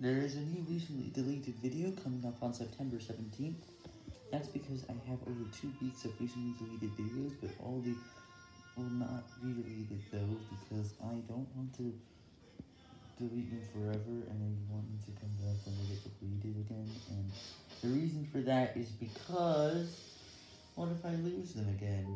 There is a new recently deleted video coming up on September 17th. That's because I have over two weeks of recently deleted videos, but all the will not be deleted though, because I don't want to delete them forever, and I want them to come back when they get deleted again, and the reason for that is because, what if I lose them again?